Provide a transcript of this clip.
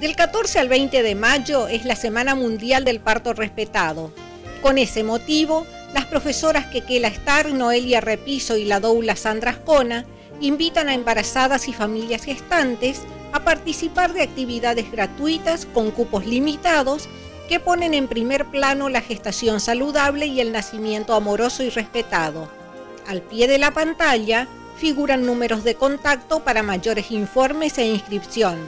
Del 14 al 20 de mayo es la Semana Mundial del Parto Respetado. Con ese motivo, las profesoras Kekela Star, Noelia Repiso y la doula Sandra Ascona invitan a embarazadas y familias gestantes a participar de actividades gratuitas con cupos limitados que ponen en primer plano la gestación saludable y el nacimiento amoroso y respetado. Al pie de la pantalla figuran números de contacto para mayores informes e inscripción.